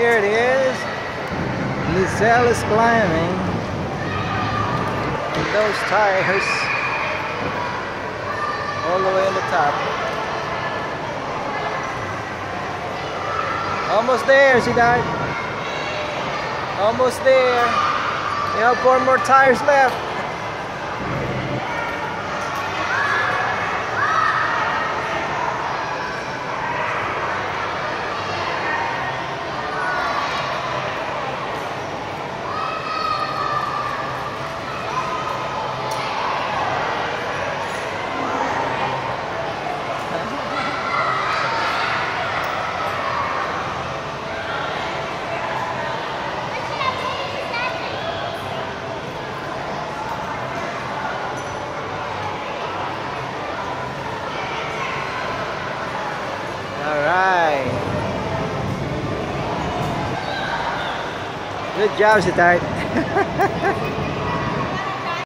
Here it is. Liezl is climbing. Those tires all the way on the top. Almost there, see that? Almost there. You have four more tires left. Good job, Siddharth.